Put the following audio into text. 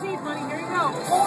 seed money. Here you go.